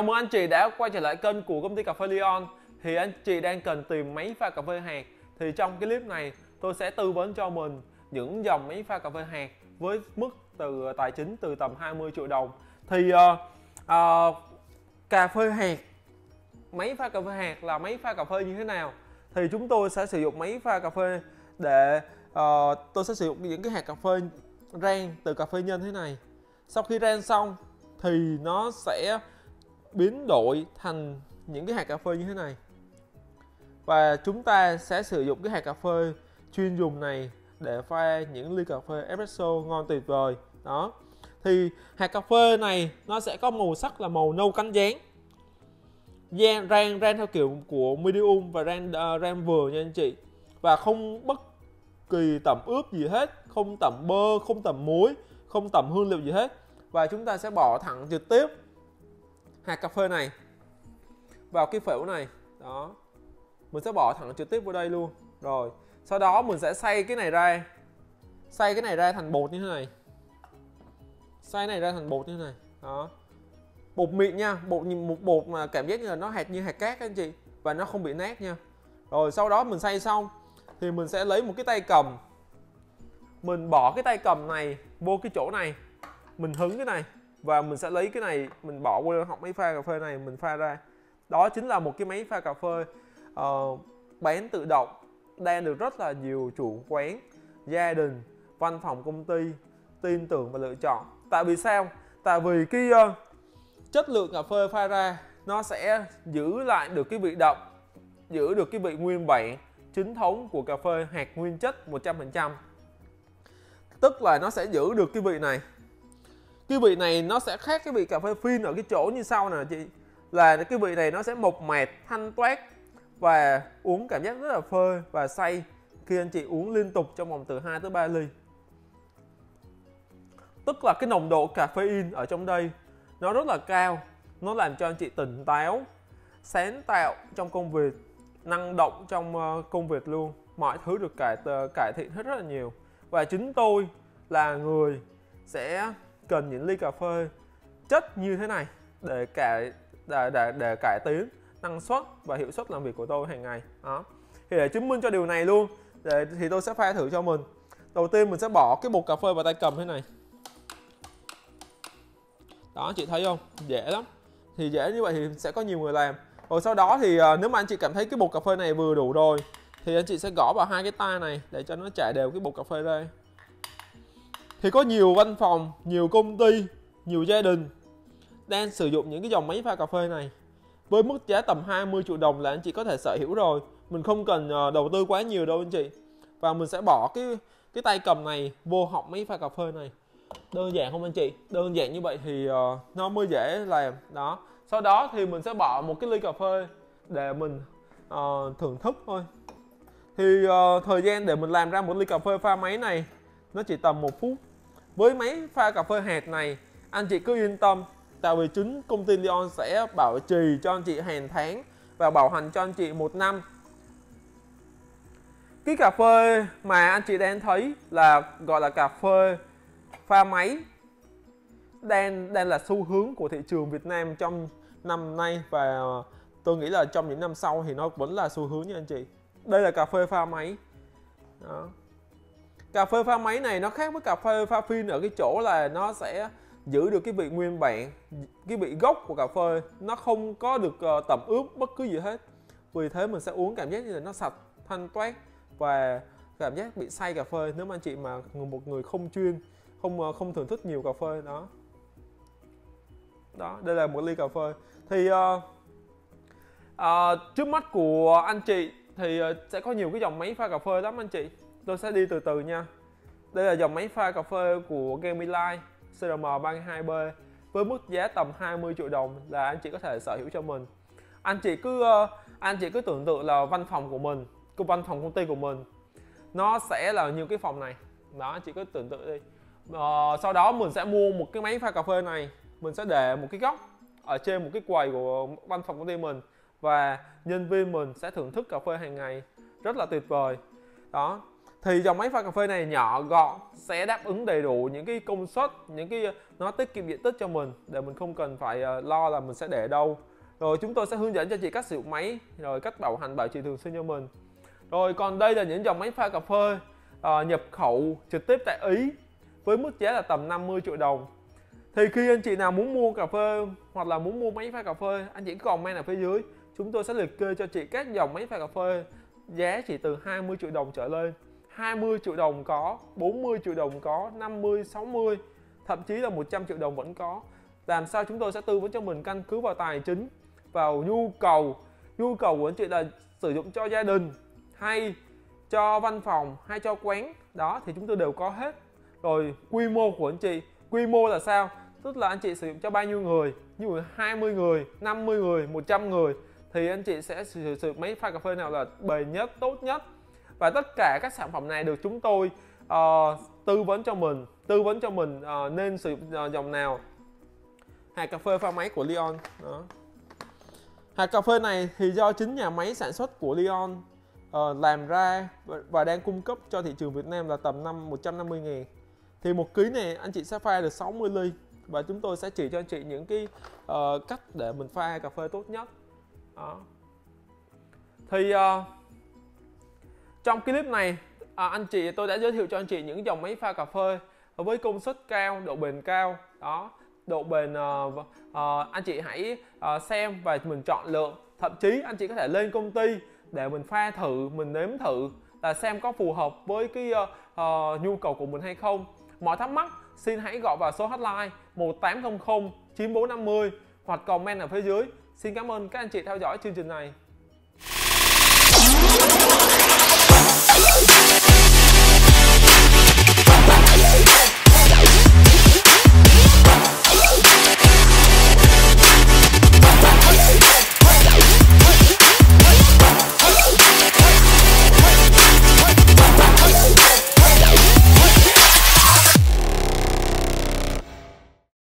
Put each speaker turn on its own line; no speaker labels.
Chào mừng anh chị đã quay trở lại kênh của công ty cà phê Leon. Thì anh chị đang cần tìm máy pha cà phê hạt. Thì trong cái clip này tôi sẽ tư vấn cho mình những dòng máy pha cà phê hạt Với mức từ ờ, tài chính từ tầm 20 triệu đồng. Thì uh, uh, cà phê hạt Máy pha cà phê hạt là máy pha cà phê như thế nào? Thì chúng tôi sẽ sử dụng máy pha cà phê để uh, tôi sẽ sử dụng những cái hạt cà phê rang từ cà phê nhân thế này. Sau khi rang xong thì nó sẽ biến đổi thành những cái hạt cà phê như thế này. Và chúng ta sẽ sử dụng cái hạt cà phê chuyên dùng này để pha những ly cà phê espresso ngon tuyệt vời. Đó. Thì hạt cà phê này nó sẽ có màu sắc là màu nâu cánh gián. Rang rang rang theo kiểu của medium và rang uh, rang vừa nha anh chị. Và không bất kỳ tẩm ướp gì hết không tẩm bơ không tẩm muối không tẩm hương liệu gì hết. Và chúng ta sẽ bỏ thẳng trực tiếp hạt cà phê này. Vào cái phễu này. Đó. Mình sẽ bỏ thẳng trực tiếp vào đây luôn. Rồi. Sau đó mình sẽ xay cái này ra. Xay cái này ra thành bột như thế này. Xay này ra thành bột như thế này. Đó. Bột mịn nha. Bột một bột mà cảm giác như là nó hạt như hạt cát các anh chị. Và nó không bị nát nha. Rồi, sau đó mình xay xong thì mình sẽ lấy một cái tay cầm. Mình bỏ cái tay cầm này vô cái chỗ này. Mình hứng cái này và mình sẽ lấy cái này mình bỏ qua họng máy pha cà phê này mình pha ra. Đó chính là một cái máy pha cà phê uh, bán tự động đang được rất là nhiều chủ quán gia đình văn phòng công ty tin tưởng và lựa chọn. Tại vì sao? Tại vì cái uh, chất lượng cà phê pha ra nó sẽ giữ lại được cái vị đậm giữ được cái vị nguyên bản chính thống của cà phê hạt nguyên chất 100% tức là nó sẽ giữ được cái vị này cái vị này nó sẽ khác cái vị cà phê phin ở cái chỗ như sau nè, chị. Là cái vị này nó sẽ mộc mạc thanh toát và uống cảm giác rất là phơi và say khi anh chị uống liên tục trong vòng từ 2 tới 3 ly. Tức là cái nồng độ caffeine ở trong đây nó rất là cao, nó làm cho anh chị tỉnh táo, sáng tạo trong công việc, năng động trong ờ, công việc luôn. Mọi thứ được cải cải thiện hết rất là nhiều. Và chính tôi là người sẽ cần những ly cà phê chất như thế này để cải để, để, để cải tiến năng suất và hiệu suất làm việc của tôi hàng ngày. Đó. Thì để chứng minh cho điều này luôn để, thì tôi sẽ pha thử cho mình. Đầu tiên mình sẽ bỏ cái bột cà phê vào tay cầm thế này. Đó chị thấy không? Dễ lắm. Thì dễ như vậy thì sẽ có nhiều người làm. Rồi sau đó thì ờ, nếu mà anh chị cảm thấy cái bột cà phê này vừa đủ rồi thì anh chị sẽ gõ vào hai cái tay này để cho nó chảy đều cái bột cà phê đây thì có nhiều văn phòng nhiều công ty nhiều gia đình đang sử dụng những cái dòng máy pha cà phê này. Với mức giá tầm 20 triệu đồng là anh chị có thể sở hữu rồi. Mình không cần ờ, đầu tư quá nhiều đâu anh chị. Và mình sẽ bỏ cái cái tay cầm này vô họng máy pha cà phê này. Đơn giản không anh chị? Đơn giản như vậy thì uh, nó mới dễ làm. Đó. Sau đó thì mình sẽ bỏ một cái ly cà phê để mình uh, thưởng thức thôi. Thì uh, thời gian để mình làm ra một ly cà phê pha máy này nó chỉ tầm một phút với máy pha cà phê hạt này, anh chị cứ yên tâm, tại vì chính công ty Leon sẽ bảo trì cho anh chị hàng tháng và bảo hành cho anh chị một năm. Cái cà phê mà anh chị đang thấy là, gọi là cà phê pha máy, đang đang là xu hướng của thị trường Việt Nam trong năm nay và tôi nghĩ là trong những năm sau thì nó vẫn là xu hướng nha anh chị. Đây là cà phê pha máy. Đó cà phê pha máy này nó khác với cà phê pha phin ở cái chỗ là nó sẽ giữ được cái vị nguyên bản cái vị gốc của cà phê. Nó không có được uh, tẩm ướp bất cứ gì hết. Vì thế mình sẽ uống cảm giác như là nó sạch thanh toát và cảm giác bị say cà phê. Nếu mà anh chị mà một người không chuyên không ờ, không thưởng thức nhiều cà phê đó. Đó đây là một ly cà phê. Thì uh, uh, trước mắt của anh chị thì uh, sẽ có nhiều cái dòng máy pha cà phê lắm anh chị tôi sẽ đi từ từ nha. Đây là dòng máy pha cà phê của Gamilite CRM32B với mức giá tầm 20 triệu đồng là anh chị có thể sở hữu cho mình. Anh chị cứ ờ, anh chị cứ tưởng tượng là văn phòng của mình của văn phòng công ty của mình nó sẽ là như cái phòng này. Đó anh chị cứ tưởng tượng đi. Ờ, sau đó mình sẽ mua một cái máy pha cà phê này. Mình sẽ để một cái góc ở trên một cái quầy của văn phòng công ty mình và nhân viên mình sẽ thưởng thức cà phê hàng ngày. Rất là tuyệt vời. Đó thì dòng máy pha cà phê này nhỏ gọn sẽ đáp ứng đầy đủ những cái công suất những cái nó tiết kiệm diện tích cho mình để mình không cần phải ờ, lo là mình sẽ để đâu. Rồi chúng tôi sẽ hướng dẫn cho chị cách sử dụng máy rồi cách bảo hành bảo trì thường xuyên cho mình. Rồi còn đây là những dòng máy pha cà phê uh, nhập khẩu trực tiếp tại Ý với mức giá là tầm 50 triệu đồng. Thì khi anh chị nào muốn mua cà phê hoặc là muốn mua máy pha cà phê anh chị comment ở phía dưới. Chúng tôi sẽ liệt kê cho chị các dòng máy pha cà phê giá chỉ từ 20 triệu đồng trở lên. 20 triệu đồng có 40 triệu đồng có 50 60 thậm chí là 100 triệu đồng vẫn có. Làm sao chúng tôi sẽ tư vấn cho mình căn cứ vào tài chính, vào nhu cầu nhu cầu của anh chị là sử dụng cho gia đình hay cho văn phòng hay cho quán. Đó, thì chúng tôi đều có hết. Rồi, quy mô của anh chị. Quy mô là sao? Tức là anh chị sử dụng cho bao nhiêu người? Như 20 người 50 người 100 người, thì anh chị sẽ sử dụng máy pha cà phê nào là bền nhất, tốt nhất? Và tất cả các sản phẩm này được chúng tôi uh, tư vấn cho mình tư vấn cho mình uh, nên sử dụng uh, dòng nào? Hạt cà phê pha máy của Leon đó. Hạt cà phê này thì do chính nhà máy sản xuất của Leon uh, làm ra và đang cung cấp cho thị trường Việt Nam là tầm năm 150 ngàn thì một ký này anh chị sẽ pha được 60 ly và chúng tôi sẽ chỉ cho anh chị những cái uh, cách để mình pha cà phê tốt nhất đó. thì uh, trong clip này à, anh chị tôi đã giới thiệu cho anh chị những dòng máy pha cà phê với công suất cao độ bền cao. Đó độ bền à, à, anh chị hãy à, xem và mình chọn lựa. Thậm chí anh chị có thể lên công ty để mình pha thử mình nếm thử là xem có phù hợp với cái uh, uh, nhu cầu của mình hay không. Mọi thắc mắc xin hãy gọi vào số hotline 1800 9450 hoặc comment ở phía dưới. Xin cảm ơn các anh chị theo dõi chương trình này. Yeah.